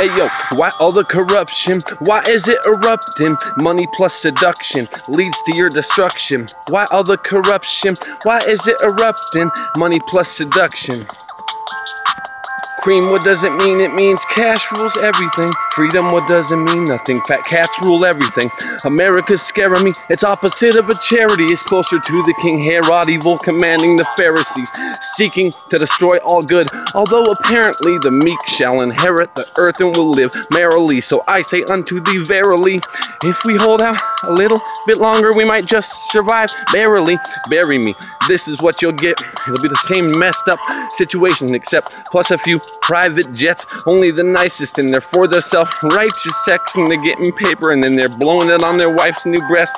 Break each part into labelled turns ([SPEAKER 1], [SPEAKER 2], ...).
[SPEAKER 1] Hey yo, why all the corruption? Why is it erupting? Money plus seduction leads to your destruction. Why all the corruption? Why is it erupting? Money plus seduction. Cream, what does it mean? It means cash rules everything. Freedom, what does it mean? Nothing. Fat cats rule everything. America's scaring me. It's opposite of a charity. It's closer to the King Herod, evil commanding the Pharisees, seeking to destroy all good. Although apparently the meek shall inherit the earth and will live merrily. So I say unto thee, verily, if we hold out a little bit longer, we might just survive. Barely, bury me. This is what you'll get. It'll be the same messed up situation, except plus a few private jets, only the nicest, and they're for their self-righteous sex, and they're getting paper, and then they're blowing it on their wife's new breast,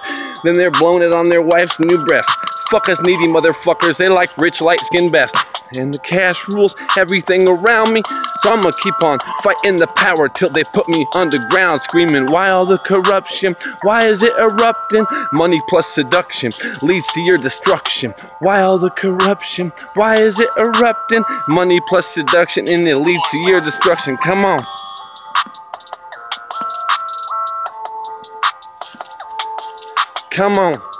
[SPEAKER 1] then they're blowing it on their wife's new breast. Fuck us needy motherfuckers, they like rich light skin best. And the cash rules everything around me, so I'ma keep on fighting the power till they put me underground, screaming, why all the corruption? Why is it erupting? Money plus seduction leads to your destruction. Why all the corruption? Why is it erupting? Money plus seduction and it leads to your destruction. Come on. Come on.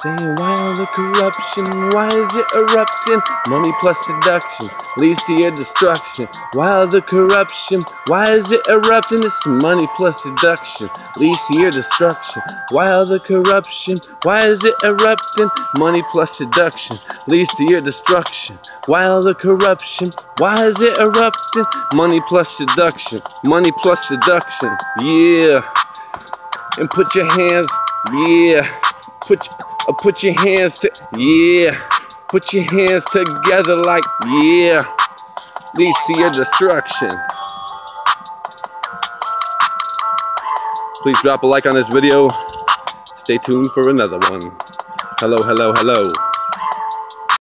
[SPEAKER 1] Saying why all the corruption? Why is it erupting? Money plus seduction leads to your destruction. Why all the corruption? Why is it erupting? It's money plus seduction leads to your destruction. Why all the corruption? Why is it erupting? Money plus seduction leads to your destruction. Why all the corruption? Why is it erupting? Money plus seduction. Money plus seduction. Yeah. And put your hands, yeah. Put uh, put your hands to, yeah. Put your hands together like, yeah. Leads to your destruction. Please drop a like on this video. Stay tuned for another one. Hello, hello, hello.